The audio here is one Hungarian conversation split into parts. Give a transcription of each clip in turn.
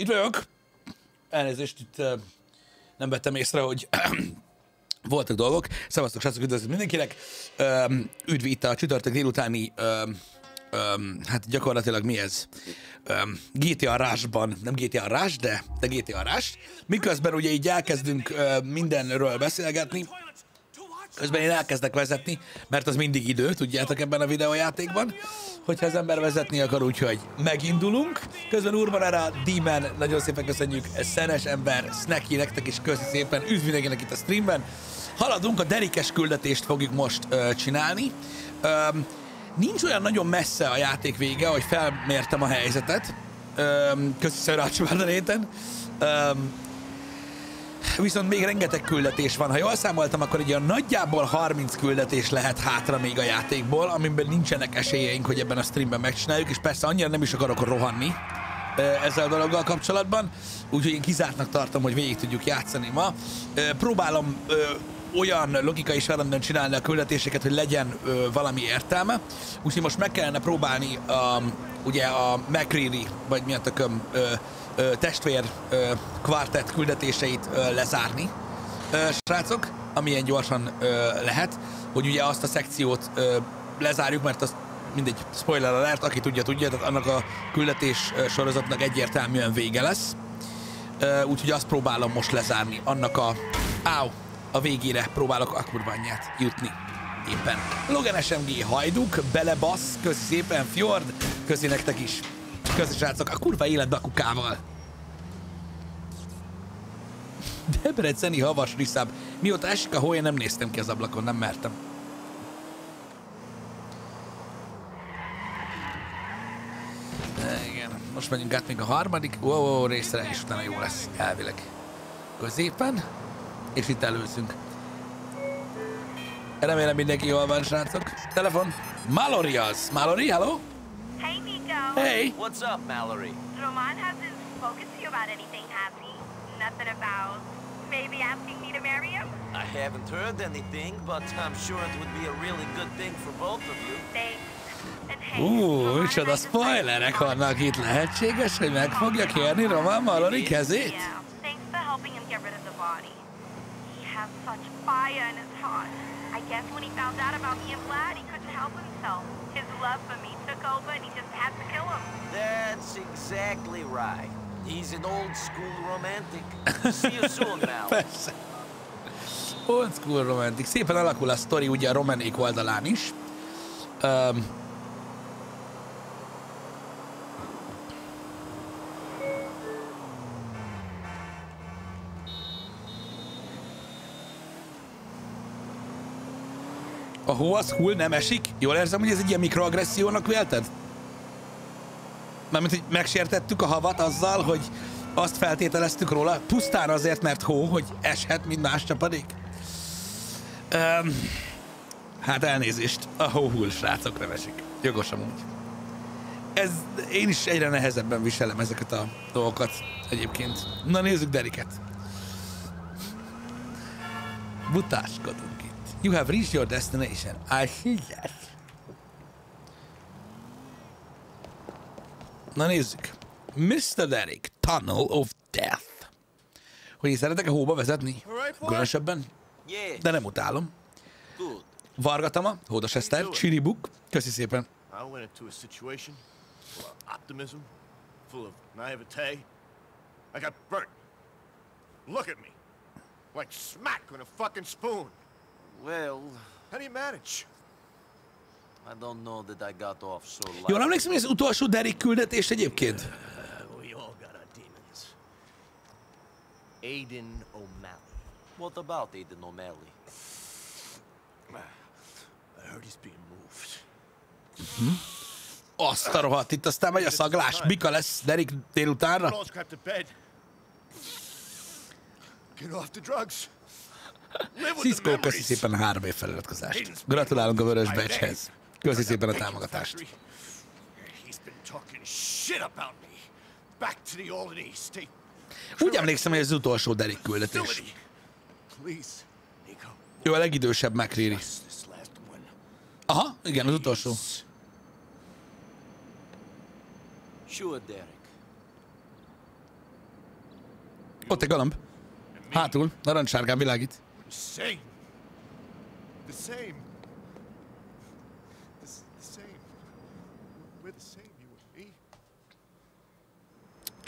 Itt vagyok. Elnézést, itt uh, nem vettem észre, hogy voltak dolgok. Szevasztok, srácok, üdvözlök mindenkinek. Um, üdv itt a csütörtök délutáni, um, um, hát gyakorlatilag mi ez? Um, GTA Rush-ban, nem GTA Rush, de, de GTA Rush. Miközben ugye így elkezdünk uh, mindenről beszélgetni, Közben én elkezdek vezetni, mert az mindig idő, tudjátok ebben a videójátékban, hogyha az ember vezetni akar, úgyhogy megindulunk. Közben Urban erre Demon, nagyon szépen köszönjük, Szenes ember, Snacky, nektek is köszi szépen, üdv mindenkinek itt a streamben. Haladunk, a derikes küldetést fogjuk most ö, csinálni. Ö, nincs olyan nagyon messze a játék vége, hogy felmértem a helyzetet. Ö, köszi Szörács Viszont még rengeteg küldetés van. Ha jól számoltam, akkor egy olyan nagyjából 30 küldetés lehet hátra még a játékból, amiben nincsenek esélyeink, hogy ebben a streamben megcsináljuk, és persze annyira nem is akarok rohanni ezzel a dologgal kapcsolatban, úgyhogy én kizártnak tartom, hogy végig tudjuk játszani ma. Próbálom olyan logikai sorrendben csinálni a küldetéseket, hogy legyen ö, valami értelme. Úgyhogy most meg kellene próbálni a, ugye a McCreary, vagy mi a tököm, ö, testvér kvartett küldetéseit lezárni, srácok, amilyen gyorsan lehet, hogy ugye azt a szekciót lezárjuk, mert az mindegy, spoiler alert, aki tudja, tudja, tehát annak a küldetés sorozatnak egyértelműen vége lesz. Úgyhogy azt próbálom most lezárni, annak a... Áu! A végére próbálok a kurványát jutni éppen. Logan SMG hajduk, belebasz, köszi szépen, Fjord, köszi nektek is. Köszi srácok, a kurva életbe a kukával. Debreceni havas riszáb. Mióta esik a hó, én nem néztem ki az ablakon, nem mertem. Igen, most megyünk át még a harmadik wow, wow, részre, és utána jó lesz, elvileg. Középen, és itt előzünk. Remélem mindenki jól van, srácok. Telefon. Mallory az. Mallory, hello? Hey, What's up, Mallory? Roman hasn't spoken to you about anything, has he? Nothing about maybe asking me to marry him? I haven't heard anything, but I'm sure it would be a really good thing for both of you. Thanks. And hey, Ú, Roman, I micsoda just spoilerek wanted to vannak itt. Lehetséges, hogy meg oh, fogja kérni Roman Mallory kezét? Yeah, thanks for helping him get rid of the body. He has such fire in his heart. I guess when he found out about me and Vlad, he couldn't help himself. His love for me took over and he That's exactly right. He's an old school romantic. See you soon. Persze. Old school romantic. Szépen alakul a sztori ugye a romanék oldalán is. Um, a hó az hull, nem esik? Jól érzem, hogy ez egy ilyen mikroagressziónak vélted? Mármint, hogy megsértettük a havat azzal, hogy azt feltételeztük róla, pusztán azért, mert hó, hogy eshet, mint más csapadék? Um, hát elnézést, a hó hull, srácok, nem esik. Jogos amúgy. Ez, én is egyre nehezebben viselem ezeket a dolgokat egyébként. Na nézzük Deriket. Butáskodunk itt. You have reached your destination. I see that. Na nézzük. Mr. Derek, Tunnel of Death. Hogy én szeretek a hóba vezetni? Különösebben? De nem utálom. good. Vargatama, Hódos Eszter, Csiribuk. Köszi szépen. Optimism, full of naivete. I got burnt. Look at me. Like smack on a fucking spoon. Well, How do you manage? I don't know that I got off so light. Jól emlékszem, hogy ez utolsó Derek küldetés egyébként? We all got our demons. Aiden O'Malley. What about Aiden O'Malley? I heard he's being moved. Azt a rohadt, itt aztán megy a szaglás. Mika lesz Derek délutánra? All strapped to bed. Get off the drugs. Live with Cisco, köszi szépen a három év feliratkozást. Gratulálunk a Vörös Becshez. Köszi szépen a támogatást. Úgy emlékszem, hogy ez az utolsó Derek küldetés. Ő a legidősebb McCreary. Aha, igen, az utolsó. Sure, Derek. Ott egy galamb. Hátul, narancssárgán világít. Same. The same. The, s- the same. We're the same, you and me.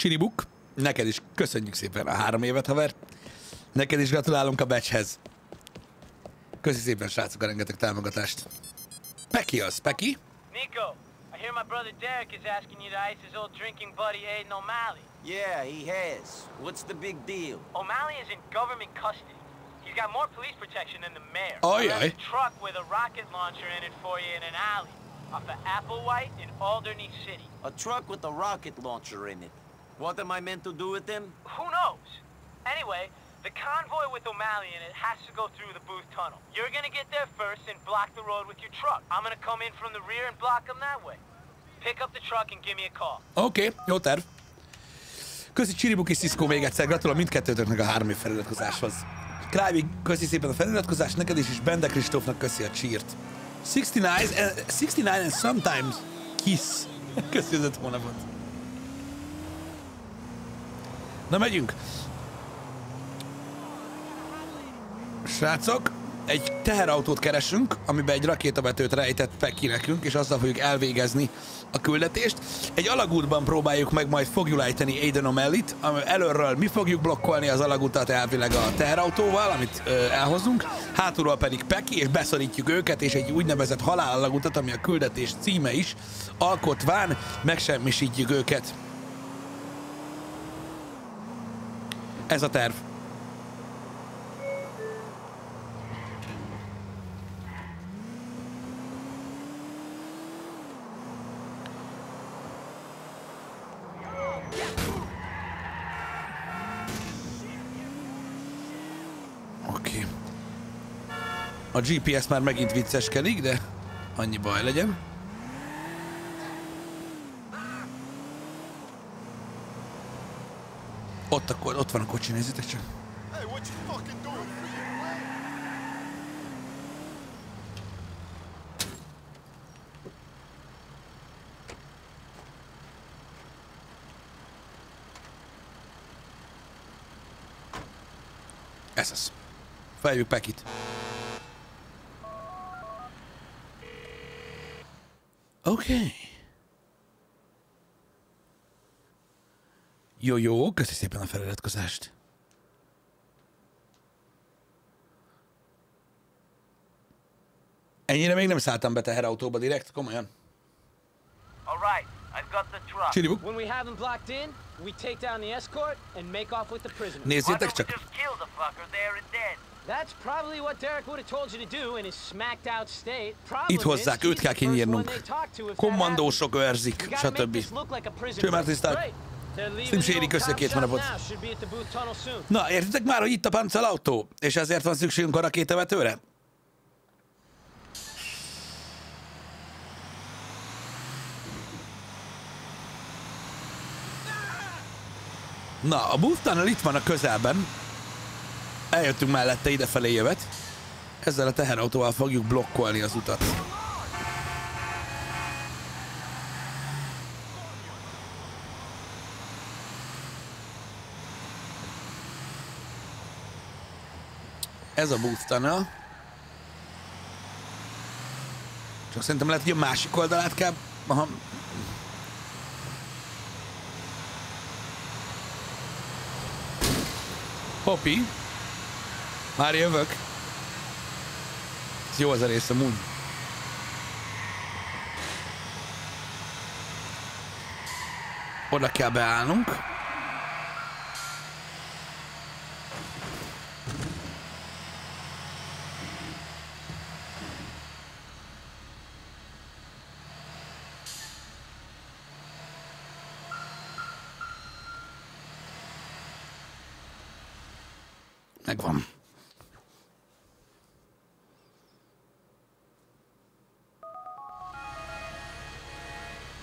Csinibuk, neked is köszönjük szépen a három évet, haver. Neked is gratulálunk a becshez. Köszi szépen, srácok, a rengeteg támogatást. Peki az, Peki? Nico, I hear my brother Derek is asking you to ice his old drinking buddy Aiden O'Malley. Yeah, he has. What's the big deal? O'Malley is in government custody. He's got more police protection than the mayor. Oh, yeah. a truck with a rocket launcher in it for you in an alley off of Applewhite in Alderney City. A truck with a rocket launcher in it. What am I meant to do with him? Who knows? Anyway, the convoy with O'Malley in it has to go through the Booth Tunnel. You're gonna get there first and block the road with your truck. I'm gonna come in from the rear and block them that way. Pick up the truck and give me a call. Oké, okay, jó terv. Köszi Csiribuk és Cisco még egyszer, gratulálok mindkettőtöknek a három év feliratkozáshoz. Krávi, köszi szépen a feliratkozást, neked is, és Bende Kristófnak köszi a csírt. 69, and, 69 and sometimes kiss. Köszi az öt hónapot. Na megyünk. Srácok, egy teherautót keresünk, amiben egy rakétavetőt rejtett Peki nekünk, és azzal fogjuk elvégezni a küldetést. Egy alagútban próbáljuk meg majd fogjulejteni Aiden O'Malley-t, előről mi fogjuk blokkolni az alagutat elvileg a teherautóval, amit ö, elhozunk, hátulról pedig Peki, és beszorítjuk őket, és egy úgynevezett halálalagutat, ami a küldetés címe is, alkotván megsemmisítjük őket. Ez a terv. Oké. A GPS már megint vicceskedik, de annyi baj legyen. Ott, akkor, ott van a kocsi, nézzétek csak. Ez az. Feljük Pekit. Okay. Jó, jó, köszi szépen a feliratkozást. Ennyire még nem szálltam be teherautóba direkt, komolyan. All right, I've got the truck. Csiribuk, When we have them blocked in, we take down the escort and make off with the prisoner. Nézzétek csak. just kill the fucker there and then? That's probably what Derek would have told you to do in his smacked out state. Problem Itt hozzák, őt kell kinyírnunk. Kommandósok őrzik, stb. Cső már. A cop két hónapot. Na, értitek már, hogy itt a páncélautó? És ezért van szükségünk a rakétavetőre? Na, a Booth itt van a közelben. Eljöttünk mellette idefelé jövet. Ezzel a teherautóval fogjuk blokkolni az utat. Ez a Tunnel. Csak szerintem lehet, hogy a másik oldalát kell... Aha. Hopi. Már jövök. Ez jó az a rész amúgy. Oda kell beállnunk. Megvan.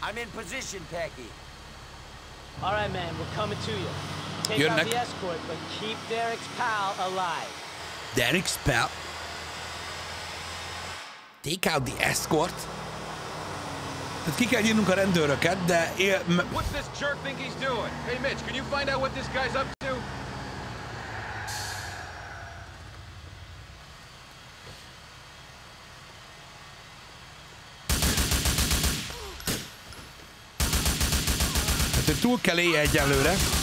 I'm in position, Pecky. All right, man, we're coming to you. Take You're out the escort, but keep Derek's pal alive. Derek pal? Take out the escort. Tehát ki kell írnunk a rendőröket, de él, m- What's this jerk think he's doing? Hey, Mitch, can you find out what this guy's up túl kell élje egyelőre.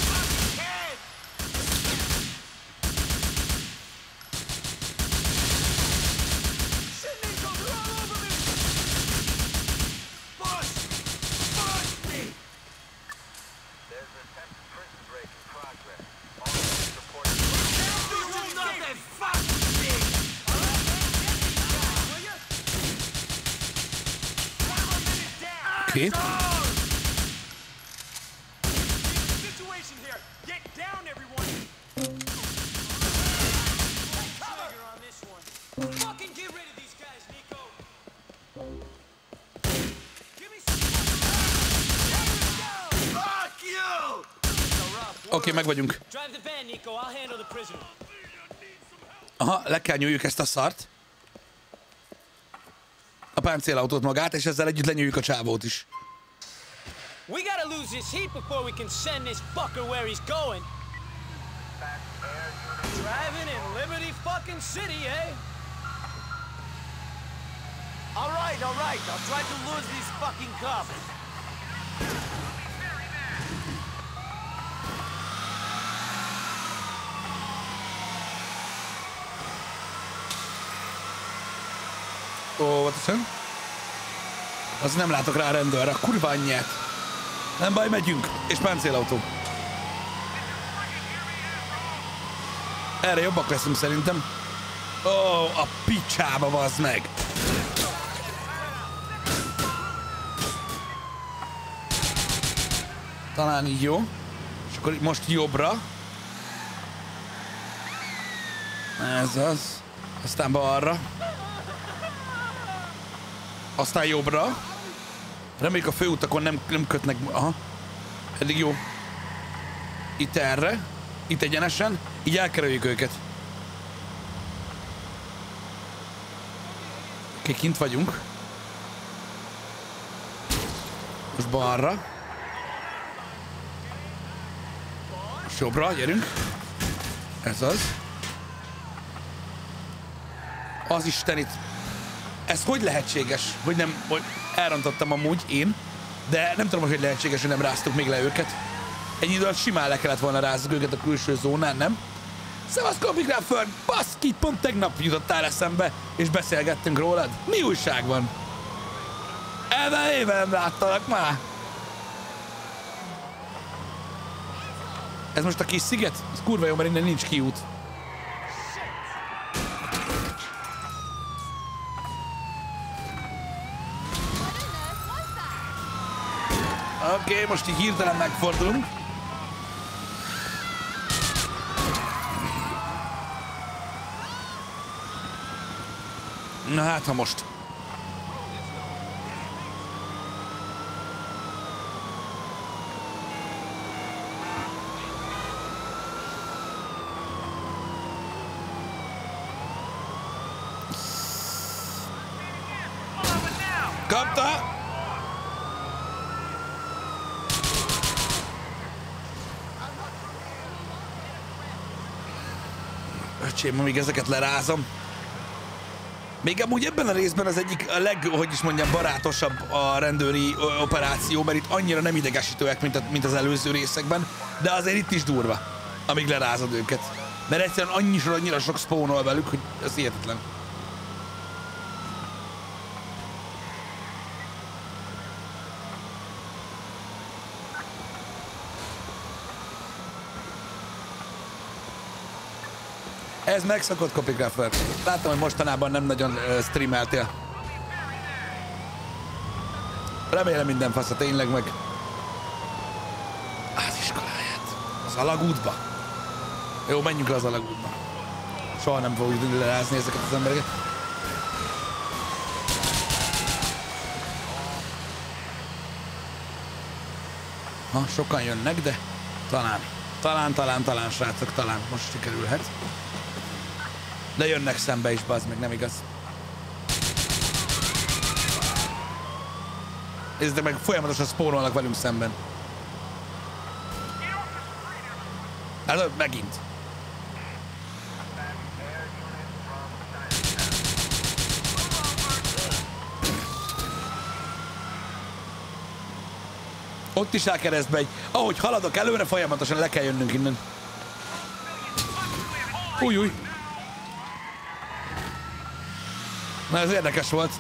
The prisoner. Aha, le kell nyúljuk ezt a szart. A páncélautót magát, és ezzel együtt lenyúljuk a csávót is. We gotta lose this heat before we can send this fucker where he's going. Driving in Liberty fucking City, eh? All right, all right. I'll try to lose these fucking cops. Óvatosan. Az nem látok rá a rendőrre. A kurva anyját. Nem baj, megyünk. És páncélautó. Erre jobbak leszünk szerintem. Ó, a picsába vazd meg. Talán így jó. És akkor most jobbra. Ez az. Aztán balra. Aztán jobbra. Reméljük a főutakon nem, nem kötnek... Aha. Eddig jó. Itt erre. Itt egyenesen. Így elkerüljük őket. Oké, okay, kint vagyunk. Most balra. Most jobbra, gyerünk. Ez az. Az Istenit. Ez hogy lehetséges? Hogy nem, hogy elrontottam amúgy én, de nem tudom, hogy lehetséges, hogy nem ráztuk még le őket. Ennyi idő alatt simán le kellett volna rázzuk őket a külső zónán, nem? Szevasz, Kopikráförd! Baszki, pont tegnap jutottál eszembe, és beszélgettünk rólad. Mi újság van? Ebben éve nem láttalak már. Ez most a kis sziget? Ez kurva jó, mert innen nincs kiút. Oké, okay, most így hirtelen megfordulunk. Na hát, ha most. Kapta! Öcsém, amíg ezeket lerázom. Még amúgy ebben a részben az egyik a leg, hogy is mondjam, barátosabb a rendőri operáció, mert itt annyira nem idegesítőek, mint, a, mint az előző részekben, de azért itt is durva, amíg lerázod őket. Mert egyszerűen annyira, annyira sok spawnol velük, hogy ez hihetetlen. Ez megszokott Copygrapher. Láttam, hogy mostanában nem nagyon streameltél. Remélem minden fasz a tényleg meg. Az iskoláját. Az alagútba. Jó, menjünk le az alagútba. Soha nem fogjuk lerázni ezeket az embereket. Ha, sokan jönnek, de talán. Talán, talán, talán, srácok, talán most sikerülhet. De jönnek szembe is, bazd meg, nem igaz. Nézzétek meg, folyamatosan spórolnak velünk szemben. Hát megint. ott is áll keresztbe egy. Ahogy haladok előre, folyamatosan le kell jönnünk innen. Új, új. Na ez érdekes volt.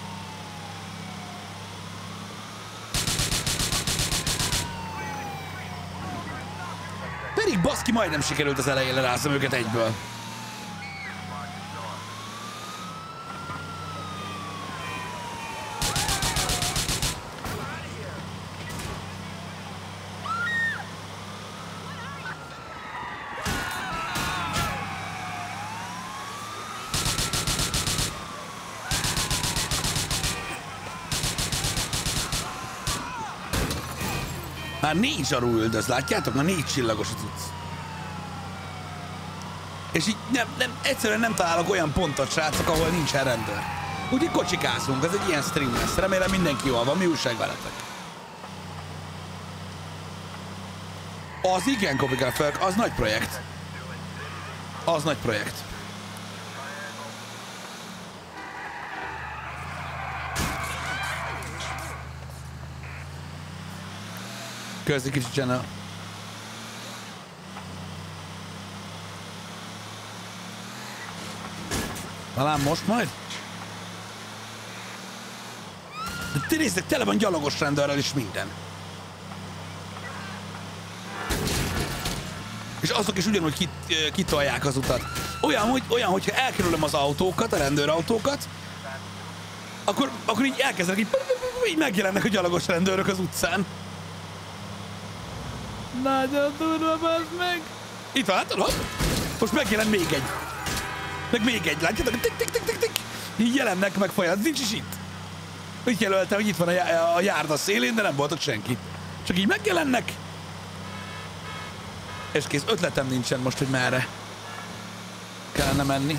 Pedig baszki majdnem sikerült az elején lerászom őket egyből. Négy zsarú üldöz, látjátok? Már négy csillagos a cucc. És így nem, nem, egyszerűen nem találok olyan pontot, srácok, ahol nincsen rendőr. Úgyhogy kocsikázunk, ez egy ilyen stream lesz. Remélem mindenki jól van, mi újság veletek? Az igen, Fölk, az nagy projekt. Az nagy projekt. Köszi kicsi channel. Talán most majd? De ti nézzek, tele van gyalogos rendőrrel és minden. És azok is ugyanúgy kit, ö, kitolják az utat. Olyan, hogy, olyan, hogyha elkerülöm az autókat, a rendőrautókat, akkor, akkor így elkezdenek, így, így megjelennek a gyalogos rendőrök az utcán. Nagyon durva, bazd meg! Itt van, látod? Most megjelent még egy. Meg még egy, látjátok? Tik, tik, tik, tik, tik. Így jelennek meg folyam, nincs is itt. Úgy jelölte, hogy itt van a, já- a járda szélén, de nem volt ott senki. Csak így megjelennek. És kész, ötletem nincsen most, hogy merre kellene menni.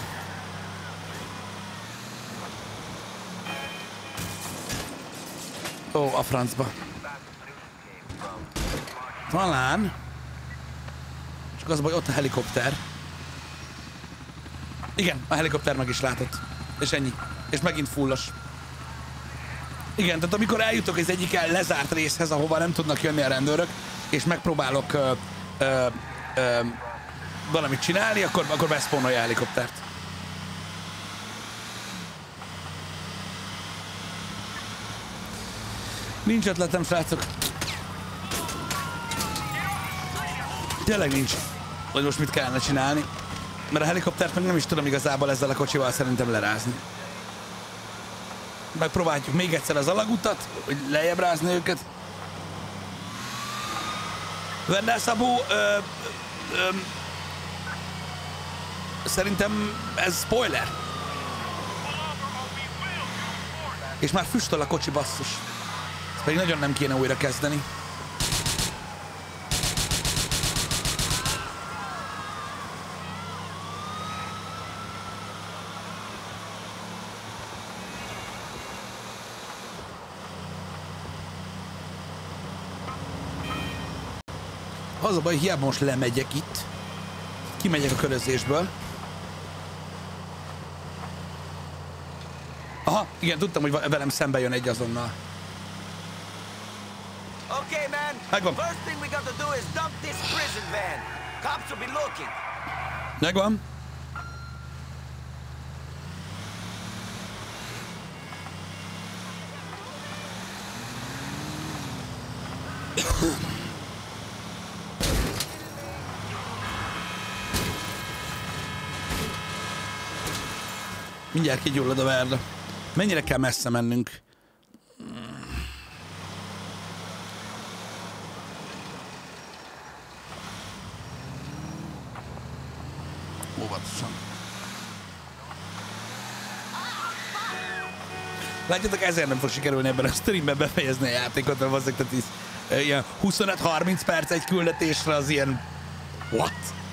Ó, a francba. Talán. Csak az baj, ott a helikopter. Igen, a helikopter meg is látott. És ennyi. És megint fullos. Igen, tehát amikor eljutok az egyik el lezárt részhez, ahova nem tudnak jönni a rendőrök, és megpróbálok ö, ö, ö, valamit csinálni, akkor, akkor beszpónolja a helikoptert. Nincs ötletem, srácok. Tényleg nincs, hogy most mit kellene csinálni. Mert a helikoptert meg nem is tudom igazából ezzel a kocsival szerintem lerázni. Megpróbáljuk még egyszer az alagutat, hogy lejjebb rázni őket. Vendel Szabó, ö, ö, szerintem ez spoiler. És már füstöl a kocsi basszus. Ezt pedig nagyon nem kéne újra kezdeni. Az a baj, hiába most lemegyek itt, kimegyek a körözésből. Aha, igen, tudtam, hogy velem szembe jön egy azonnal. Okay, man. Megvan. First thing we got to do is dump this prison van. Cops will be looking. Megvan? Mindjárt kigyullad a verda. Mennyire kell messze mennünk? Óvatosan. Látjátok, ezért nem fog sikerülni ebben a streamben befejezni a játékot, mert valószínűleg tehát eh, ilyen 25-30 perc egy küldetésre az ilyen... What?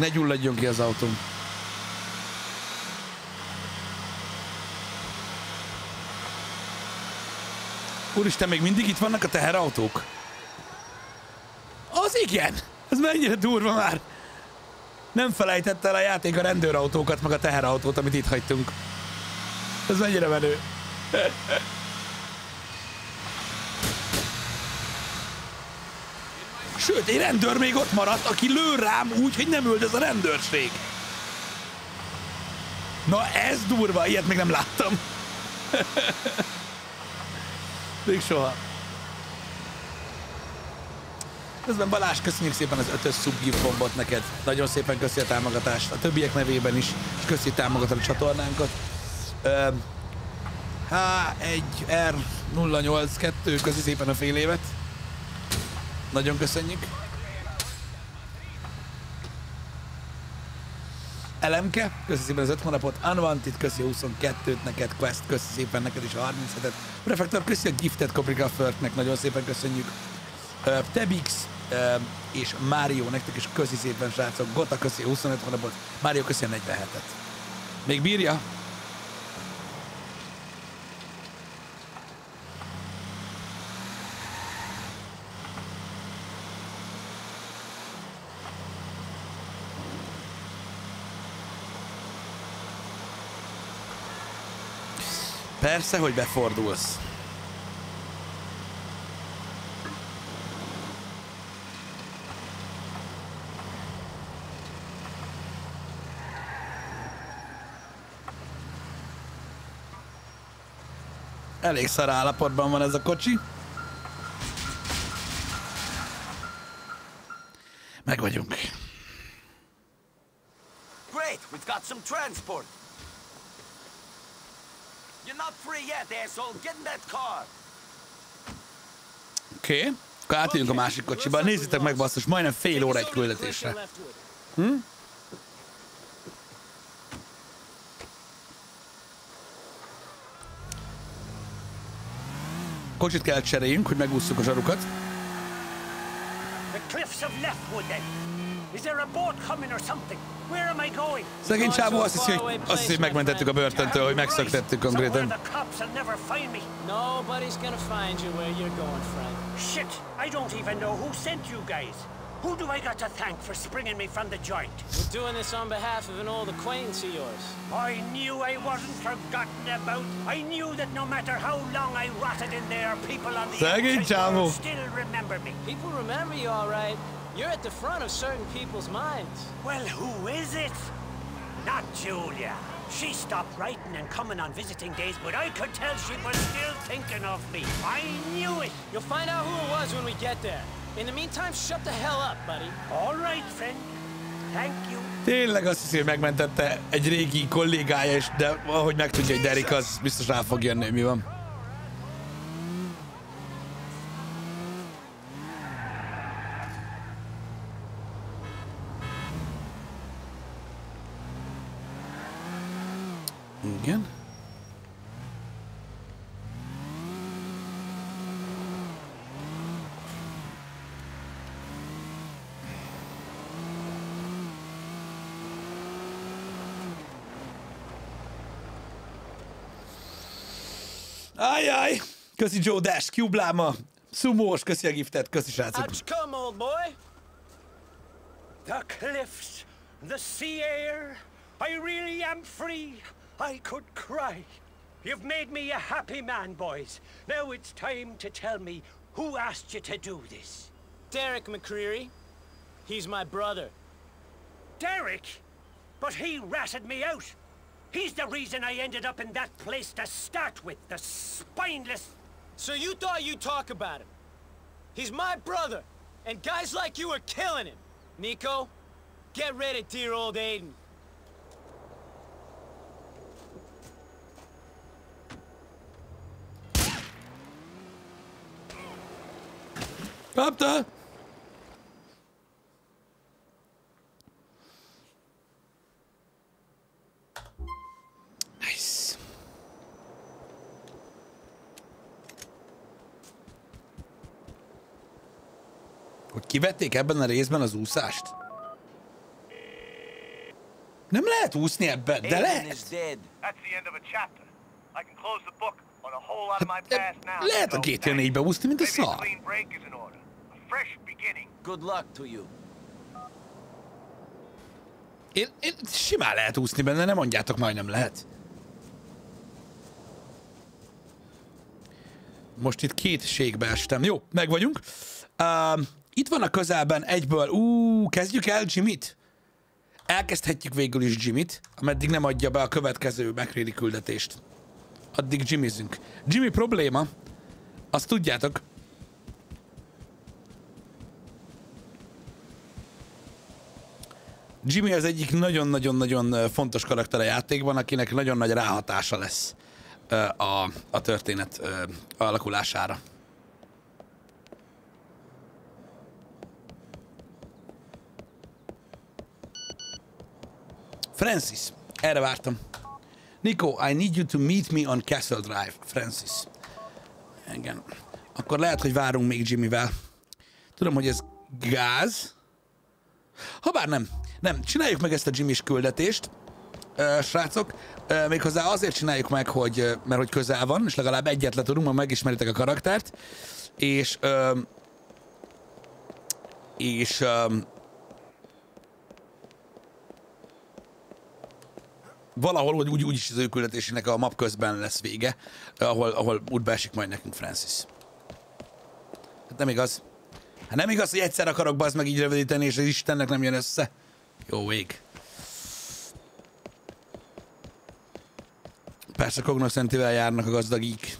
ne gyulladjon ki az autóm. Úristen, még mindig itt vannak a teherautók? Az igen! Ez mennyire durva már! Nem felejtette el a játék a rendőrautókat, meg a teherautót, amit itt hagytunk. Ez mennyire menő. Sőt, egy rendőr még ott maradt, aki lő rám úgy, hogy nem üldöz a rendőrség. Na ez durva, ilyet még nem láttam. még soha. Közben Balázs, köszönjük szépen az ötös subgift neked. Nagyon szépen köszi a támogatást. A többiek nevében is, és köszi, támogatod a csatornánkat. Ö, H1R082, köszi szépen a fél évet. Nagyon köszönjük. Elemke, köszi szépen az 5 hónapot, Unwanted, köszi a 22-t neked, Quest, köszi szépen neked is a 37-et, Prefektor, köszi a giftet Caprica Firtnek, nagyon szépen köszönjük. Uh, Tebix uh, és Mário, nektek is köszi szépen, srácok. Gota köszi a 25 hónapot, Mário köszi a 47-et. Még bírja? Persze, hogy befordulsz. Elég szar állapotban van ez a kocsi. Meg vagyunk. Great, we've got some transport. Free yet, asshole. Get in that car. Oké. Okay. Akkor átjönk a másik kocsiba. Nézzétek meg, basszus, majdnem fél óra egy küldetésre. Hm? Kocsit kell cseréljünk, hogy megússzuk a zsarukat. The cliffs of Leftwood, then. Is there a boat coming or something? Where am I going? Szegény csávó azt hiszi, hogy, azt hiszi, hogy megmentettük a börtöntől, hogy megszöktettük Somewhere konkrétan. the cops will never find me. Nobody's gonna find you where you're going, friend. Shit, I don't even know who sent you guys. Who do I got to thank for springing me from the joint? We're doing this on behalf of an old acquaintance of yours. I knew I wasn't forgotten about. I knew that no matter how long I rotted in there, people on the Szegény outside still remember me. People remember you all right. You're at the front of certain people's minds. Well, who is it? Not Julia. She stopped writing and coming on visiting days, but I could tell she was still thinking of me. I knew it. You'll find out who it was when we get there. In the meantime, shut the hell up, buddy. All right, friend. Thank you. Tényleg azt hiszi, hogy megmentette egy régi kollégája, és de ahogy megtudja, hogy Derek az biztos rá fog jönni, hogy mi van. Igen. Ajjaj! Köszi Joe Dash, Cube Lama, Sumós, köszi a giftet, köszi srácok. Come, old boy? The cliffs, the sea air. I really am free. I could cry. You've made me a happy man, boys. Now it's time to tell me who asked you to do this. Derek McCreary. He's my brother. Derek? But he ratted me out. He's the reason I ended up in that place to start with. The spineless. So you thought you'd talk about him. He's my brother, and guys like you are killing him. Nico, get rid of dear old Aiden. Kapta! Nice. Hogy kivették ebben a részben az úszást? Nem lehet úszni ebben, de lehet. now. Lehet a GTA 4-be úszni, mint a szar. Fresh beginning. Good luck to you. Én, én simán lehet úszni benne, nem mondjátok, majdnem lehet. Most itt két ségbe estem. Jó, meg vagyunk. Uh, itt van a közelben egyből. Ú, kezdjük el Jimmy-t? Elkezdhetjük végül is Jimmy-t, ameddig nem adja be a következő McReady küldetést. Addig Jimmyzünk. Jimmy probléma, azt tudjátok, Jimmy az egyik nagyon-nagyon-nagyon fontos karakter a játékban, akinek nagyon nagy ráhatása lesz a, a történet alakulására. Francis, erre vártam. Nico, I need you to meet me on Castle Drive. Francis. Igen. Akkor lehet, hogy várunk még Jimmyvel. Tudom, hogy ez gáz. Habár nem. Nem, csináljuk meg ezt a Jimmy-s küldetést, srácok. Ö, méghozzá azért csináljuk meg, hogy, mert hogy közel van, és legalább egyet le tudunk, ma megismeritek a karaktert. És és valahol úgy, úgy, úgy is az ő küldetésének a map közben lesz vége, ahol, ahol útba esik majd nekünk Francis. Hát nem igaz. Hát nem igaz, hogy egyszer akarok bazd meg így rövidíteni, és az Istennek nem jön össze. Jó ég. Persze Cognoscentivel járnak a gazdagik.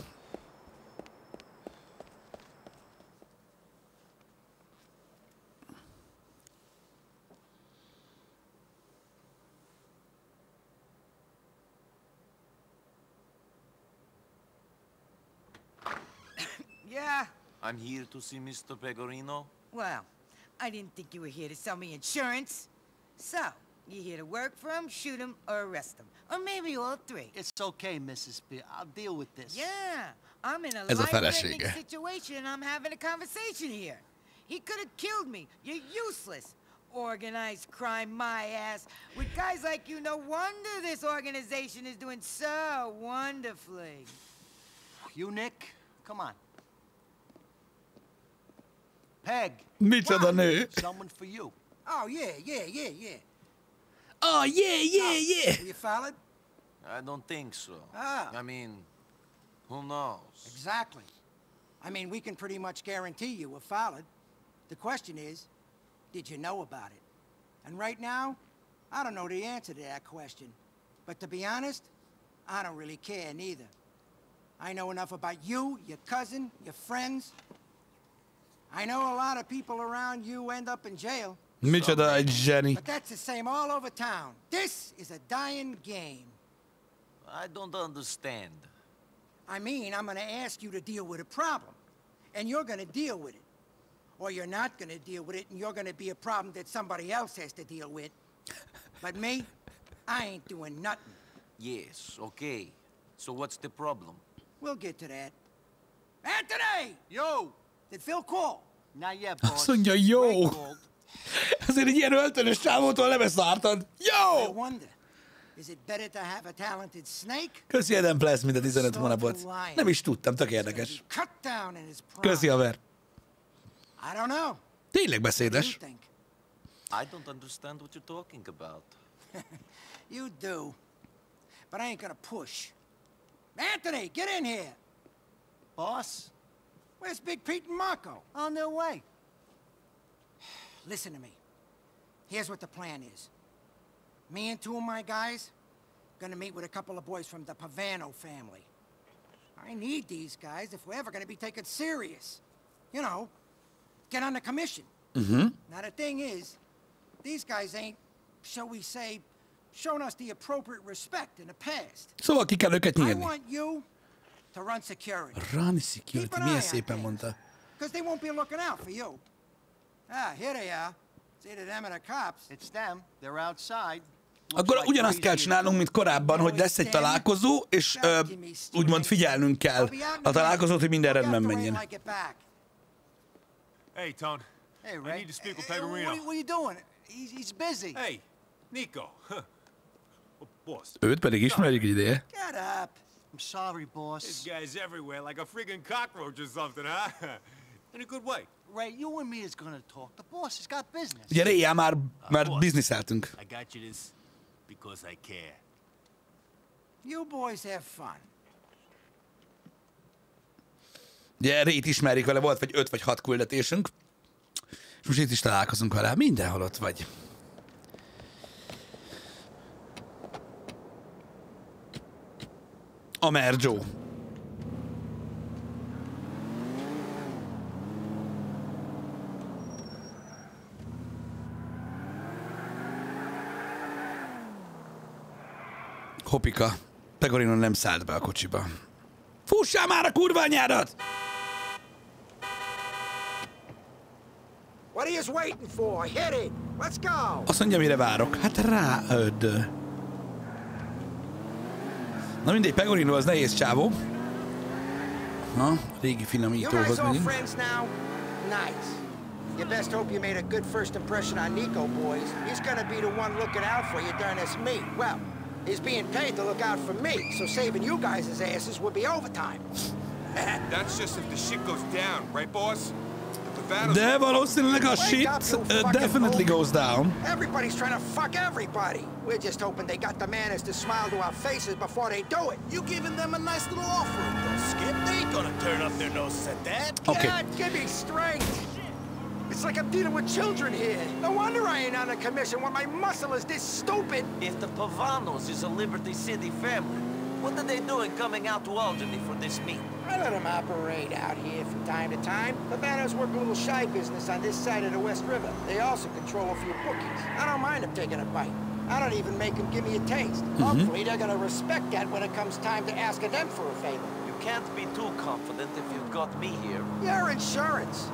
Yeah, I'm here to see Mr. Pegorino. well, I didn't think you were here to sell me insurance. So, you here to work for him, shoot him, or arrest him? Or maybe all three. It's okay, Mrs. B. I'll deal with this. Yeah, I'm in a Ez a life-threatening situation and I'm having a conversation here. He could have killed me. You're useless. Organized crime, my ass. With guys like you, no wonder this organization is doing so wonderfully. You, Nick? Come on. Peg. Micsoda nő. Someone for you. Oh, yeah, yeah, yeah, yeah. Oh, yeah, yeah, yeah. Are you followed? I don't think so. Ah. I mean, who knows? Exactly. I mean, we can pretty much guarantee you were followed. The question is, did you know about it? And right now, I don't know the answer to that question. But to be honest, I don't really care neither. I know enough about you, your cousin, your friends. I know a lot of people around you end up in jail. Micsoda egy zseni. But that's the same all over town. This is a dying game. I don't understand. I mean, I'm gonna ask you to deal with a problem. And you're gonna deal with it. Or you're not gonna deal with it, and you're gonna be a problem that somebody else has to deal with. But me, I ain't doing nothing. Yes, okay. So what's the problem? We'll get to that. Anthony! Yo! Did Phil call? Not yet, boss. Azt mondja, jó. Azért egy ilyen öltönös csávótól nem ezt vártad. I Jó! wonder, is it better to have a talented snake? Köszi Adam Pless, mint a 15 hónapot. Nem is tudtam, tök érdekes. cut down in his prime? Köszi, haver. I don't know. Tényleg beszédes. think? I don't understand what you're talking about. You do. But I ain't gonna push. Anthony, get in here! Boss? Where's Big Pete and Marco? On their way. Listen to me. Here's what the plan is. Me and two of my guys gonna meet with a couple of boys from the Pavano family. I need these guys if we're ever gonna be taken serious. You know, get on the commission. Mm-hmm. Now the thing is, these guys ain't, shall we say, shown us the appropriate respect in the past. Szóval ki kell őket I nyírni. want you to run security. Run security, milyen szépen mondta. Because they won't be looking out for you. Ah, here they are. It's either them or the cops. It's them. They're outside. Looks Akkor ugyanazt kell csinálnunk, mint korábban, hogy lesz egy találkozó, és ö, úgymond figyelnünk kell a találkozót, hogy minden rendben menjen. Hey, Tone. Hey, I Ray. need to speak with Hey, what, Pegorino. you- what are you doing? He's, he's busy. Hey, Nico. Huh. Oh, boss. Őt pedig ismerjük ideje. Get up. I'm sorry, boss. This guy's everywhere like a friggin' cockroach or something, huh? In a good way. Ray, you and me is gonna talk. The boss has got business. Ugye Réjel már, már bizniszeltünk. I got you this because I care. You boys have fun. Ugye Rét ismerik vele, volt vagy öt vagy hat küldetésünk. És most itt is találkozunk vele. Mindenhol ott vagy. Amer Joe. Hopika. Pegorino nem szállt be a kocsiba. Fussál már a kurva anyádat! What are you waiting for? Hit it! Let's go! Azt mondja, mire várok. Hát ráöd. Na mindegy, Pegorino az nehéz csávó. Na, régi finomítóhoz megyünk. You best hope you made a good first impression on Nico, boys. He's gonna be the one looking out for you during this meet. Well, he's being paid to look out for me, so saving you guys' asses would be overtime. That's just if the shit goes down, right, boss? The Pavanos... De valószínűleg a shit uh, definitely goes down. Everybody's trying to fuck everybody. We're just hoping they got the manners to smile to our faces before they do it. You giving them a nice little offer, though, Skip. They ain't gonna turn up their noses at that. Okay. God, give me strength. It's like I'm dealing with children here. No wonder I ain't on a commission when my muscle is this stupid. If the Pavanos is a Liberty City family, what are they doing coming out to Albany for this meet? I let them operate out here from time to time. The Banners work a little shy business on this side of the West River. They also control a few bookies. I don't mind them taking a bite. I don't even make them give me a taste. Mm-hmm. Hopefully, they're gonna respect that when it comes time to asking them for a favor. You can't be too confident if you've got me here. Your insurance.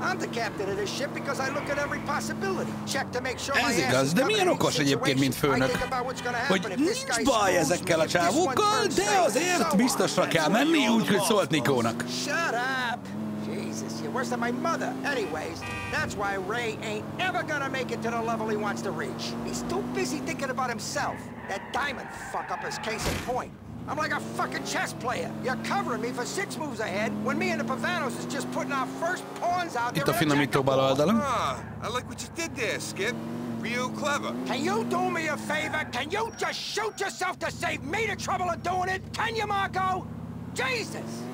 I'm the captain of this ship because I look at every possibility. Check to make sure Ez igaz, de milyen okos egyébként, mint. Főnök, think about what's gonna hogy happen if this nincs baj ezekkel a if this one csávókkal, de azért biztosra kell menni, úgyhogy szólt Nikónak. Shut up! Jesus, you're worse than my mother. Anyways, that's why Ray ain't ever gonna make it to the level he wants to reach. He's too busy thinking about himself. That diamond fuck up is case in point. I'm like a fucking chess player. You're covering me for six moves ahead when me and the Pavanos is just putting our first pawns out there. Itt a in a finomító bal oldalon. Ah, I like what you did there, Skip. Real clever. Can you do me a favor? Can you just shoot yourself to save me the trouble of doing it? Can you, Marco? Jesus!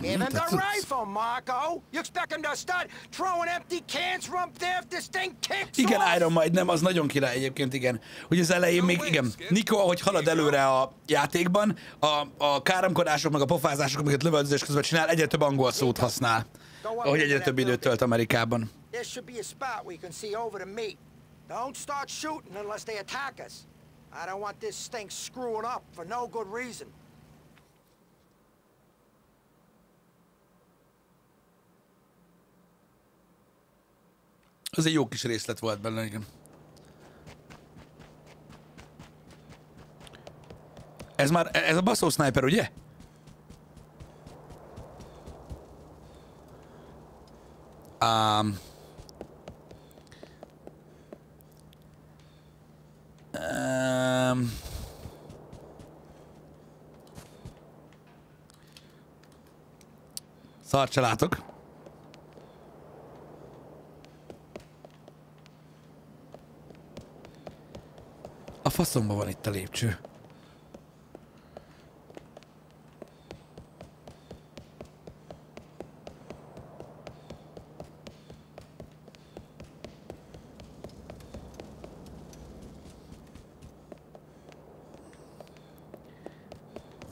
Give him the rifle, Marco! You expect him to start throwing empty cans from there if this thing kicks Igen? Iron majd nem, az nagyon király egyébként, igen. Hogy az elején még, igen, Niko, ahogy halad előre a játékban, a, a káromkodások, meg a pofázások, amiket lövöldözés közben csinál, egyre több angol szót használ. Ahogy egyre több időt tölt Amerikában. Don't start shooting unless they attack us. I don't want this thing screwing up for no good reason. Az egy jó kis részlet volt benne, igen. Ez már, ez a baszó sniper, ugye? Um, um, szart se látok. Faszomba van itt a lépcső.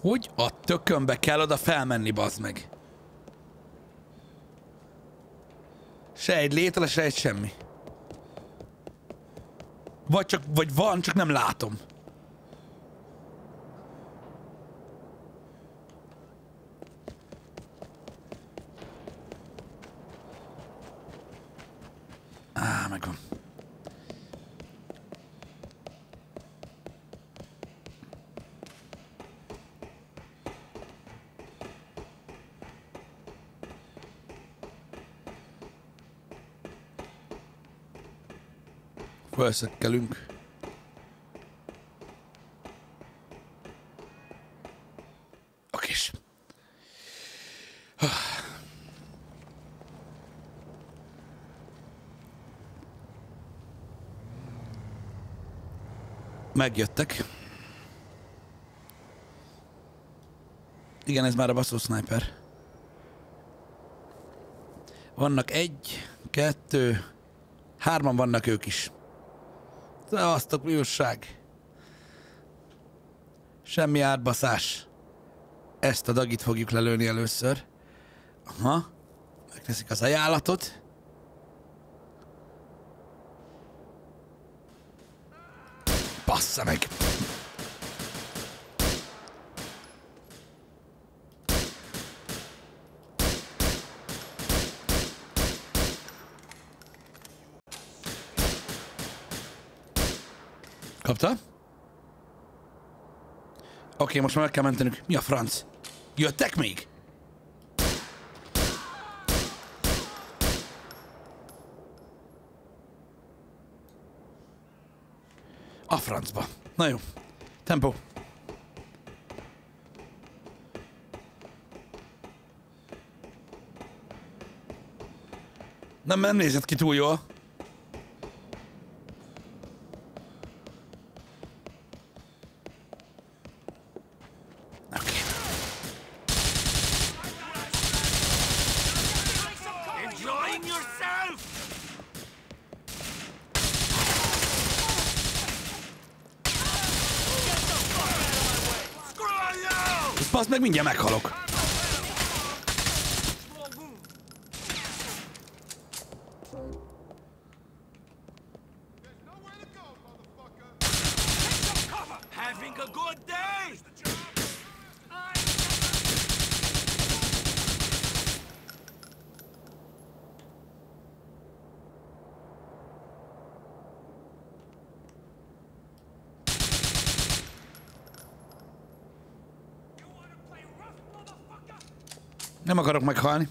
Hogy a tökönbe kell oda felmenni, bazd meg? Se egy létre, se egy semmi. Vagy csak, vagy van, csak nem látom. felszekkelünk. Okés. Megjöttek. Igen, ez már a baszó sniper. Vannak egy, kettő, hárman vannak ők is. Szevasztok, mi újság? Semmi átbaszás. Ezt a dagit fogjuk lelőni először. Aha. Megteszik az ajánlatot. Bassza meg! Kapta? Oké, okay, most már meg kell mentenünk. Mi a franc? Jöttek még? A francba. Na jó. Tempo. Nem, nem nézett ki túl jól. Oké. Enjoying yourself? Ezt Basz meg, mindjárt meghalok. Having a good day? Nem akarok meghalni.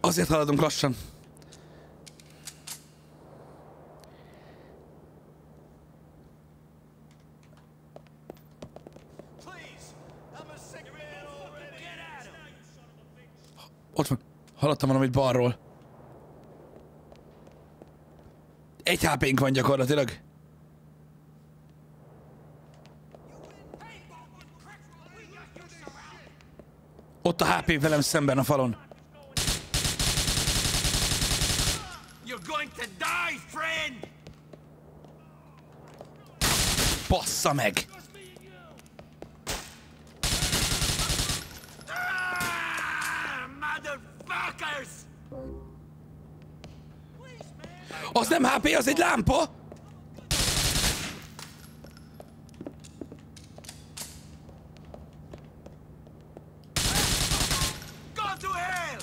Azért haladunk lassan. Ott van. Hallottam valamit balról. Egy HP-nk van gyakorlatilag. Ott a HP velem szemben a falon. Die! Bassza meg! Nem HP, az egy lámpa! Go to hell!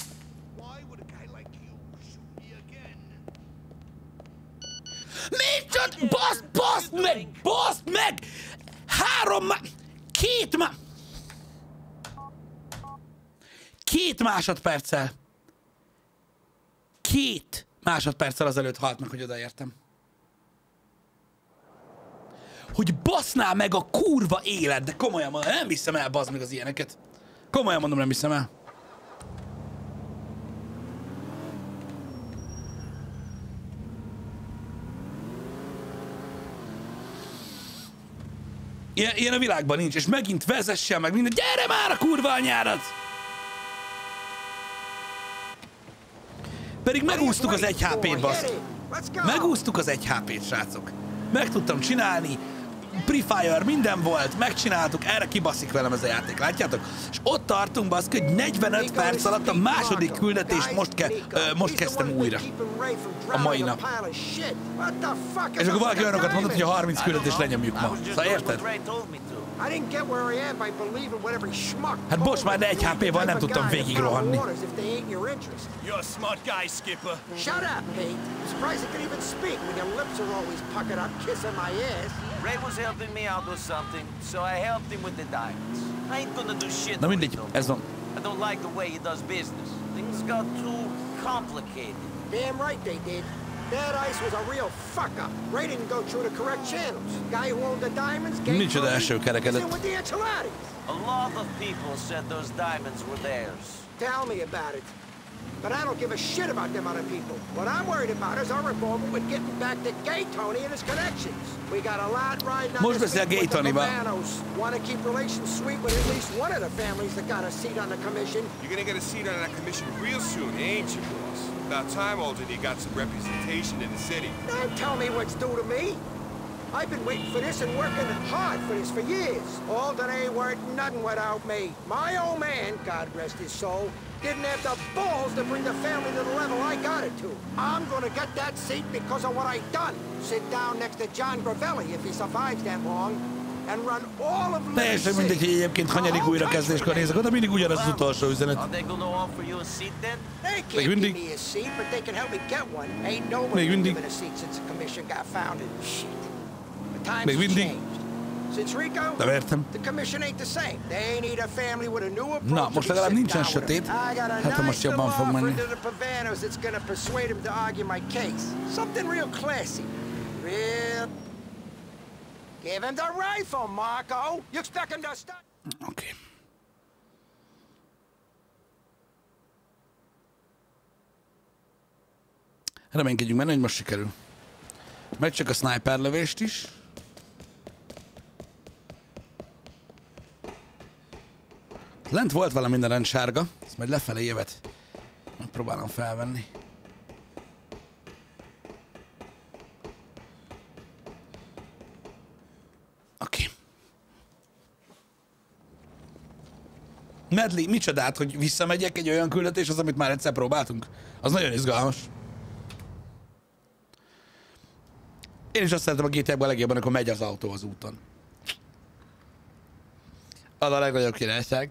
Why would a guy like you shoot me again? Mit? Baszd, baszd meg! Baszd meg! Három má... Két má... Két másodperccel. Két másodperccel azelőtt halt meg, hogy odaértem. Hogy baszná meg a kurva élet, de komolyan mondom, nem hiszem el, bazd meg az ilyeneket. Komolyan mondom, nem hiszem el. Ilyen, ilyen a világban nincs, és megint vezessen meg minden. Gyere már a kurva anyárat! Pedig megúsztuk az egy HP-t, baszt. Megúsztuk az egy HP-t, srácok. Meg tudtam csinálni, Prefire, minden volt, megcsináltuk, erre kibaszik velem ez a játék, látjátok? És ott tartunk, baszk, hogy 45 perc alatt a második küldetést most, ke, ö, most kezdtem újra. A mai nap. És akkor valaki olyanokat mondott, hogy a 30 küldetést lenyomjuk ma. Szóval érted? Ray told me to. I didn't get where I am by believing what every schmuck Hát bocs, már de egy HP-val nem tudtam végig rohanni. You're a smart guy, Skipper. Shut up, Pete. I'm surprised you can even speak when your lips are always puckered up kissing my ass. Ray was helping me out with something, so I helped him with the diamonds. I ain't gonna do shit Na for mindegy, it, though. ez van. I don't like the way he does business. Things got too complicated. Damn right they did. Bad Ice was a real fuck-up. Ray didn't go through the correct channels. Guy who owned the diamonds, Gay Micsoda Tony, első was kerekedett. in with the Ancelottis. A lot of people said those diamonds were theirs. Tell me about it. But I don't give a shit about them other people. What I'm worried about is our involvement with getting back to Gay Tony and his connections. We got a lot riding on Most this beszél week Gay with the Tonyval. Want to keep relations sweet with at least one of the families that got a seat on the commission. You're gonna get a seat on that commission real soon, ain't you, boss? About time, Alden, you got some representation in the city. Don't tell me what's due to me. I've been waiting for this and working hard for this for years. All that ain't worth nothing without me. My old man, God rest his soul, didn't have the balls to bring the family to the level I got it to. I'm gonna get that seat because of what I done. Sit down next to John Gravelli if he survives that long. And run all of Teljesen mindegy, hogy egyébként hanyadik újrakezdéskor nézek, oda mindig ugyanaz az utolsó üzenet. Are they gonna offer you a seat then? They Még can't give mindig. me a seat, but they can help me get one. Ain't nobody Még mindig. given a seat since the commission got founded. Shit. The times Még have mindig. changed. Since Rico, Nem értem. the commission ain't the same. They need a family with a new approach. Na, most legalább nincsen sötét. them. I got a Hát, ha most jobban fog menni. to the Pavanos that's gonna persuade him to argue my case. Something real classy. Real... Give him the rifle, Marco. You expect him to stop... Oké. Reménykedjünk benne, hogy most sikerül. Meg csak a sniper lövést is. Lent volt valami minden sárga, ezt majd lefelé jövet. Megpróbálom felvenni. Medli, micsodát, hogy visszamegyek egy olyan küldetéshez, amit már egyszer próbáltunk? Az nagyon izgalmas. Én is azt szeretem a GTA-ban legjobban, amikor megy az autó az úton. Az a legnagyobb királyság.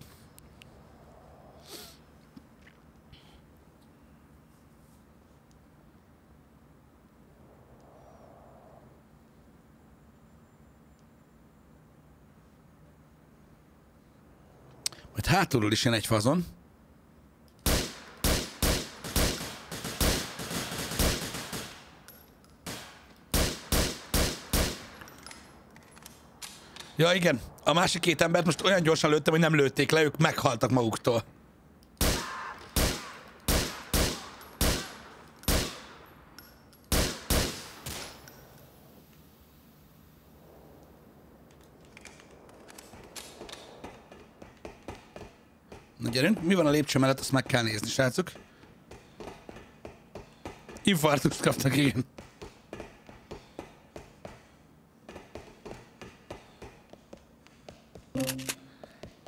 Majd hátulról is jön egy fazon. Ja, igen. A másik két embert most olyan gyorsan lőttem, hogy nem lőtték le, ők meghaltak maguktól. Gyerünk, mi van a lépcső mellett, azt meg kell nézni, srácok. Infarktust kaptak, igen.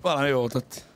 Valami volt ott.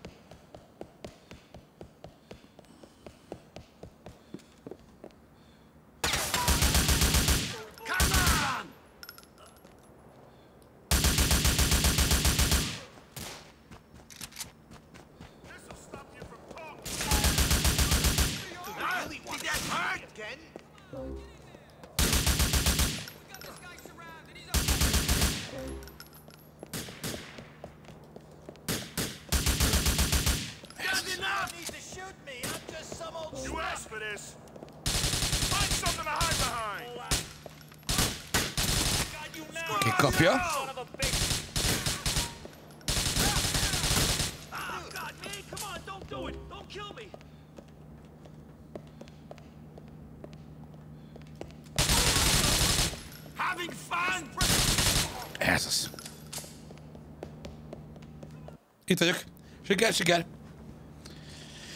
Siker, siker.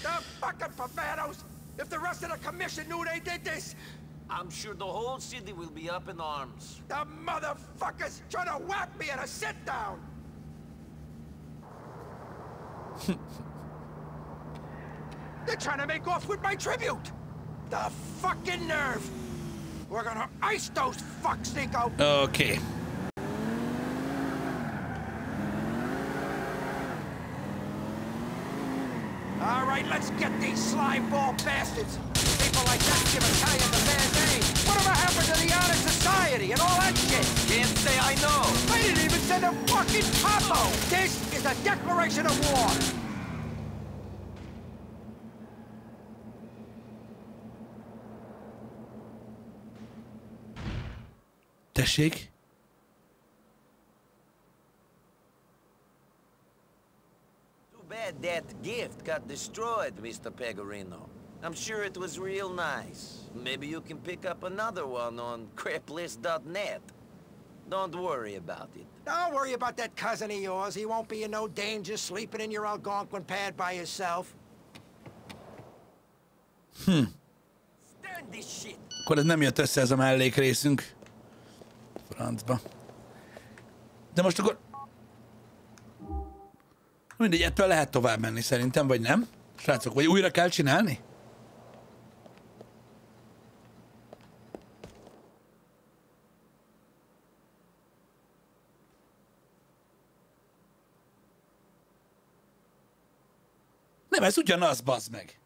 The fucking Pavanos! If the rest of the commission knew they did this, I'm sure the whole city will be up in arms. the motherfuckers trying to whack me at a sit-down! They're trying to make off with my tribute! The fucking nerve! We're gonna ice those fucks, Nico! Oké. slime ball bastards. People like that give Italians a bad name. Whatever happened to the honor society and all that shit? Can't say I know. They didn't even send a fucking capo. This is a declaration of war. Tessék? That gift got destroyed, Mr. Pegorino. I'm sure it was real nice. Maybe you can pick up another one on craplist.net. Don't worry about it. Don't worry about that cousin of yours. He won't be in no danger sleeping in your Algonquin pad by yourself. Hm. Stand this shit. Akkor ez nem jött össze ez a mellékrészünk. Francba. De most akkor... Mindegy, ettől lehet tovább menni szerintem, vagy nem? Srácok, vagy újra kell csinálni? Nem, ez ugyanaz, bazd meg.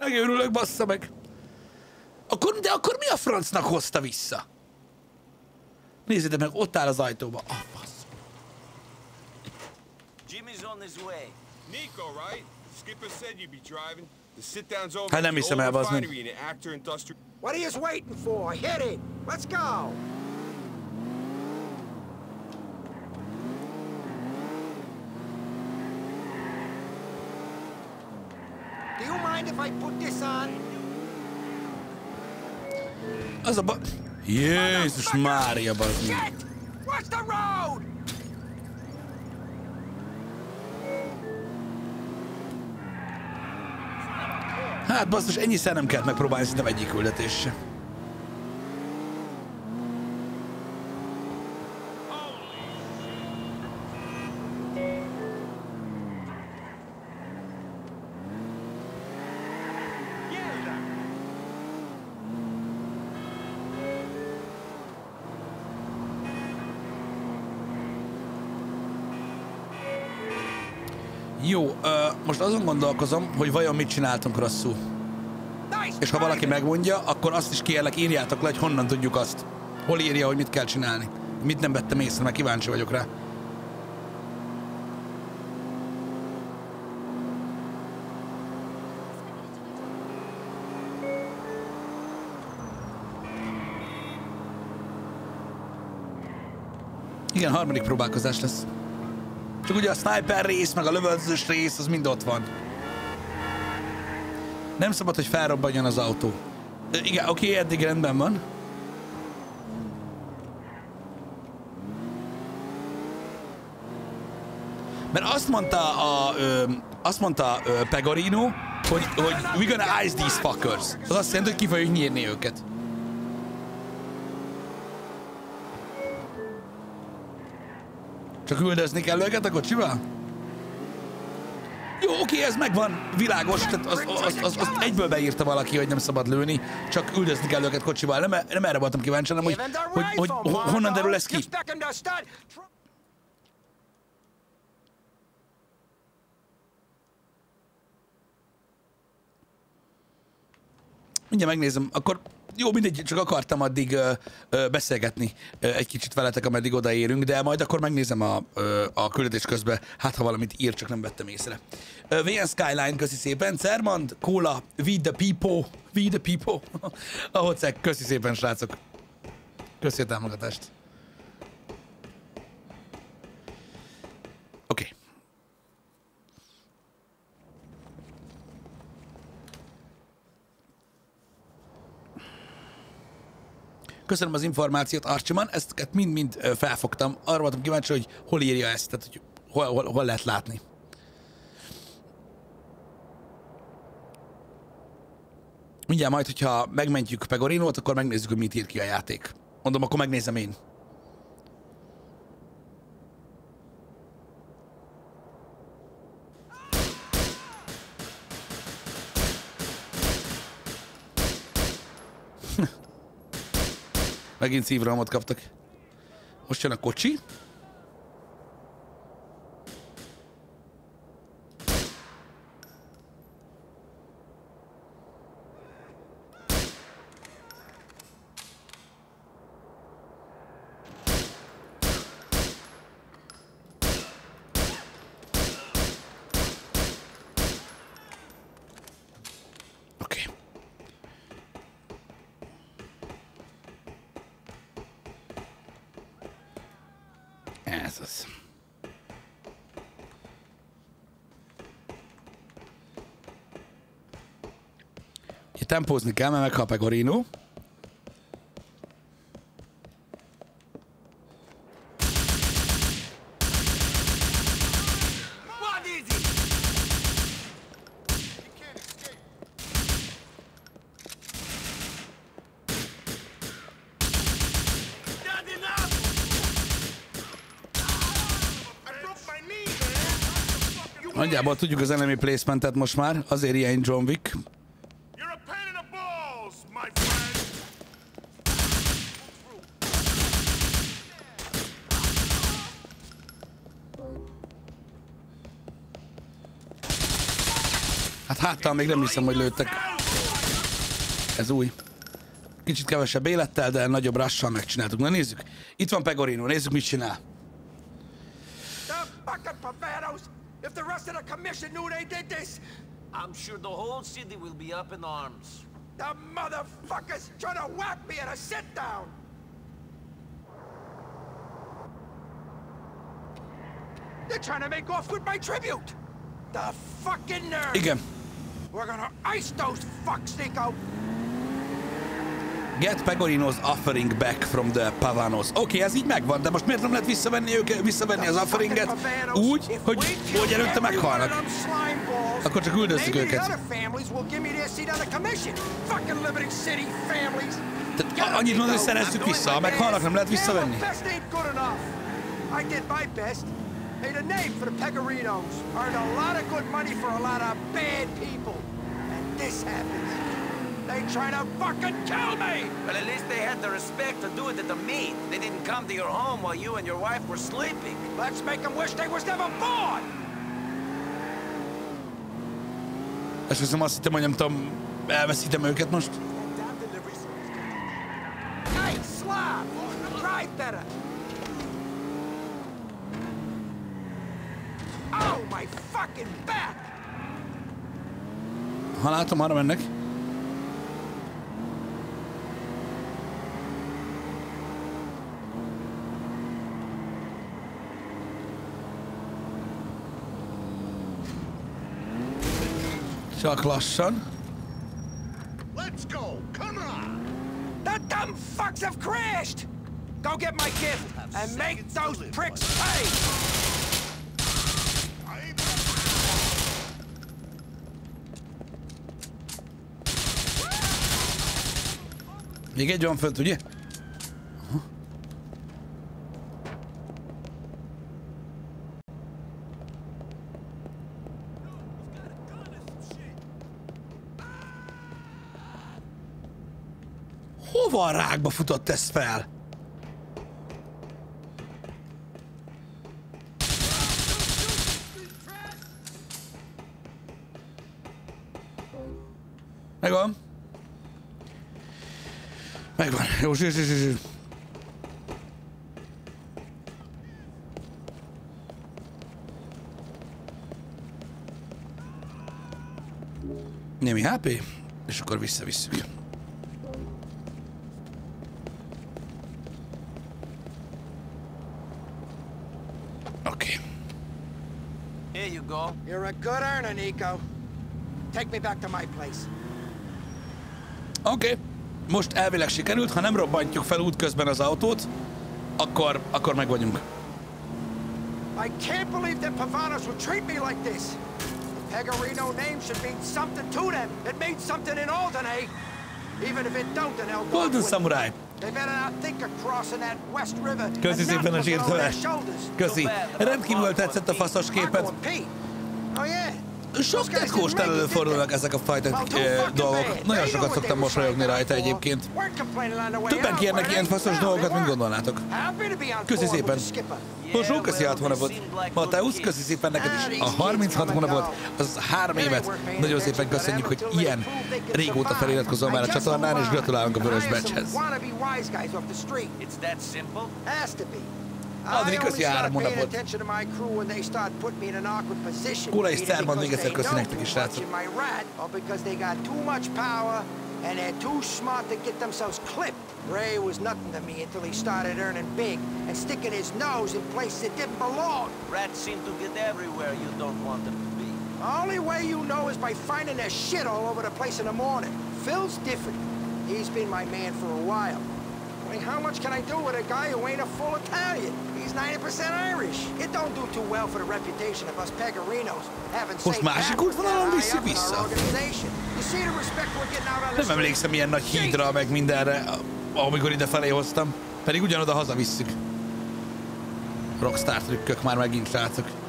Megőrülök, bassza meg. Akkor, de akkor mi a francnak hozta vissza? Nézzétek meg, ott áll az ajtóba. Ah, fasz. Jimmy's on his way. Nico, right? Skipper said you'd be driving. The sit-down's over Hát nem hiszem el, bazd meg. What are you waiting for? Hit it! Let's go! Do you mind if I put this on? Az a ba... Jézus Mária, bazd meg. Watch the road! Hát basszus, ennyiszer nem kellett megpróbálni szerintem egyik küldetés. Azon gondolkozom, hogy vajon mit csináltunk rosszul. És ha valaki megmondja, akkor azt is kérlek, írjátok le, hogy honnan tudjuk azt. Hol írja, hogy mit kell csinálni. Mit nem vettem észre, mert kíváncsi vagyok rá. Igen, harmadik próbálkozás lesz. Csak ugye a sniper rész, meg a lövöldözős rész, az mind ott van. Nem szabad, hogy felrobbanjon az autó. Igen, oké, eddig rendben van. Mert azt mondta a, ö, azt mondta ö, Pegorino, hogy, hogy we gonna ice these fuckers. Az azt jelenti, hogy ki fogjuk nyírni őket. Csak üldözni kell őket a kocsival? Jó, oké, ez megvan, világos, tehát az, az, az, az egyből beírta valaki, hogy nem szabad lőni, csak üldözni kell őket kocsival. Nem, nem erre voltam kíváncsi, hanem hogy, hogy, hogy, rifle, ho- honnan derül ez ki. Mindjárt megnézem, akkor jó, mindegy, csak akartam addig ö, ö, beszélgetni ö, egy kicsit veletek, ameddig odaérünk, de majd akkor megnézem a, ö, a küldetés közben, hát ha valamit ír, csak nem vettem észre. Ö, VN Skyline, köszi szépen, Szermand, Kóla, We the People, We the People, a hocek, köszi szépen, srácok. Köszi a támogatást. Oké. Okay. Köszönöm az információt, Archiman, ezt mind-mind ö, felfogtam. Arra voltam kíváncsi, hogy hol írja ezt, tehát hogy hol, hol, hol lehet látni. Mindjárt majd, hogyha megmentjük Pegorinót, akkor megnézzük, hogy mit ír ki a játék. Mondom, akkor megnézem én. Megint szívrohamot kaptak. Most jön a kocsi. Ez az. Ugye tempózni kell, mert meghal Pegorino. What is it? Not enough! I broke my knee, man. You Nagyjából tudjuk az enemy placementet most már, azért ilyen John Wick. Hát háttal még nem hiszem, hogy lőttek. Ez új. Kicsit kevesebb élettel, de nagyobb rassal megcsináltuk. Na nézzük. Itt van Pegorino, nézzük mit csinál. Will in arms. the motherfuckers trying to whack me at a sit-down! They're trying to make off with my tribute! The fucking nerve! Igen. We're gonna ice those fucks, Nico! Get Pegorino's offering back from the Pavanos. Oké, okay, ez így megvan, de most miért nem lehet visszavenni őket, visszavenni az offeringet úgy, hogy, hogy előtte meghalnak? Akkor csak üldözzük őket. Tehát annyit mondod, hogy szerezzük vissza, ha meghalnak, nem lehet visszavenni. I did my best. Made a name for the Pegorinos. Earned a lot of good money for a lot of bad people. And this happens. They trying to fucking kill me! But at least they had the respect to do it at the meet. They didn't come to your home while you and your wife were sleeping. Let's make them wish they was never born! És hiszem azt hittem, hogy nem tudom, elveszítem őket most. Hey, Slav! Try better! Oh, my fucking back! Ha látom, arra mennek. Csak son. Let's go. Come on. The dumb fucks have crashed! Go get my gift and make those pricks pay! Még egy van fönt, ugye? Hova a rákba futott ez fel? Megvan. Megvan. Jó, zsír, zsír, zsír. Némi HP, és akkor visszavisszük. Oké. Here you go. You're a good earner, Nico. Take me back to my place. Oké. Okay. Most elvileg sikerült, ha nem robbantjuk fel útközben az autót, akkor, akkor meg vagyunk. I can't believe that Pavanos would treat me like this. The Pegorino name should mean something to them. It means something in Alderney. Even if it don't, then they'll go Golden. Samurai. They better not think of crossing that West River Köszi szépen a zsírtövest. Köszi. Rendkívül tetszett a faszos képet. Marco and Pete. Oh yeah. Sok tetkóst előfordulnak ezek a fajta ö, dolgok. Nagyon sokat szoktam mosolyogni rajta egyébként. Többen kérnek ilyen faszos dolgokat, mint gondolnátok. Köszi szépen. Tosó, köszi 6 hónapot. Mateusz, köszi szépen neked is. A 36 hónapot, az 3 évet. Nagyon szépen köszönjük, hogy ilyen régóta feliratkozol már a csatornán, és gratulálunk a vörös becshez. Adrian, Kóla és Szárban még egyszer köszi nektek is, srácok. And they're too smart to get themselves clipped. Ray was nothing to me until he started earning big and sticking his nose in places that didn't belong. Rats seem to get everywhere you don't want them to be. The only way you know is by finding their shit all over the place in the morning. Phil's different. He's been my man for a while. I mean, how much can I do with a guy who ain't a full Italian? He's 90% Irish. It don't do too well for the reputation of us Pegarinos having Most St. másik útvonalon viszi vissza. Nem emlékszem ilyen nagy hídra, meg mindenre, amikor ide felé hoztam. Pedig ugyanoda hazavisszük. Rockstar trükkök már megint, srácok.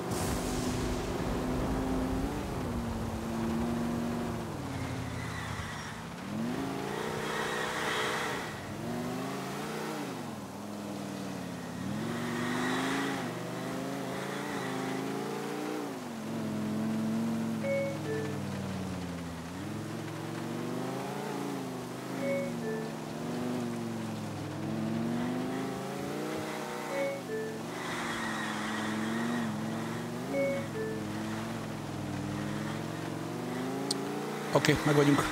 Oké, okay, meg vagyunk.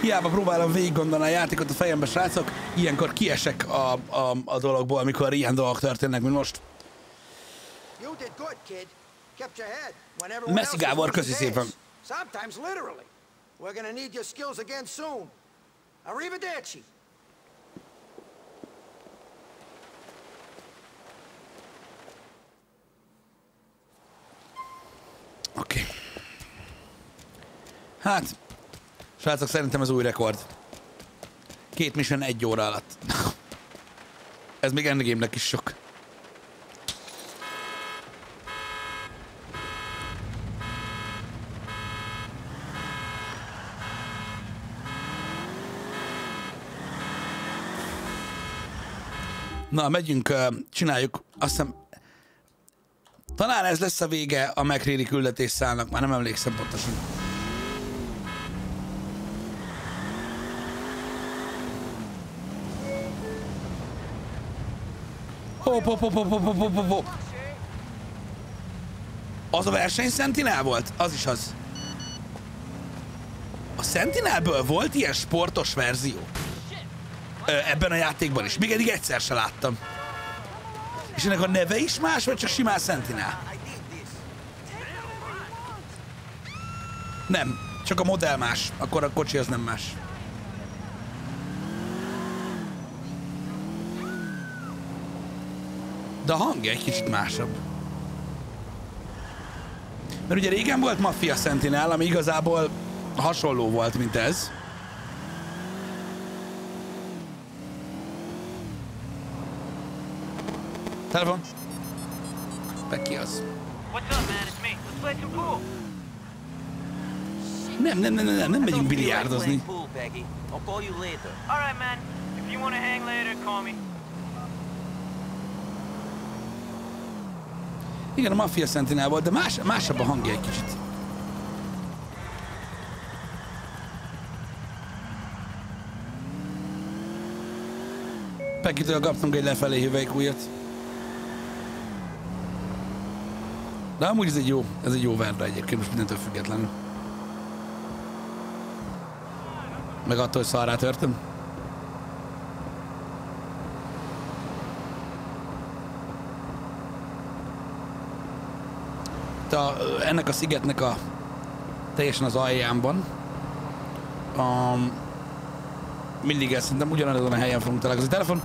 Hiába próbálom végig gondolni a játékot a fejembe, srácok, ilyenkor kiesek a, a, a dologból, amikor ilyen dolgok történnek, mint most. Was Gábor, köszi szépen. Sometimes literally. We're gonna need your skills again soon. Arrivederci. Hát, srácok, szerintem ez új rekord. Két mission egy óra alatt. ez még endgame-nek is sok. Na, megyünk, csináljuk, azt hiszem, talán ez lesz a vége a McReady küldetés szálnak, már nem emlékszem pontosan. Hop, hop, hop, hop, hop, hop, hop, hop. Az a verseny Sentinel volt? Az is az. A Sentinelből volt ilyen sportos verzió? Ö, ebben a játékban is. Még eddig egyszer se láttam. És ennek a neve is más, vagy csak simán Sentinel? Nem, csak a modell más. Akkor a kocsi az nem más. De a hangja egy kicsit másabb. Mert ugye régen volt Mafia Sentinel, ami igazából hasonló volt, mint ez. Telefon? Peki az. Nem, nem, nem, nem, nem, nem megyünk biliárdozni. Pool, Peggy. I'll call you later. All right, man. If you want to hang later, call me. Igen, a Mafia Sentinel volt, de más, másabb a hangja egy kicsit. Pekitől kaptunk egy lefelé hüvelykújat. De amúgy ez egy jó, ez egy jó verda egyébként, most mindentől függetlenül. Meg attól, hogy szarrá törtem. A, ennek a szigetnek a teljesen az aljánban. Um, mindig ezt szerintem ugyanazon a helyen fogunk találkozni. Telefon?